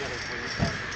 together for yourself.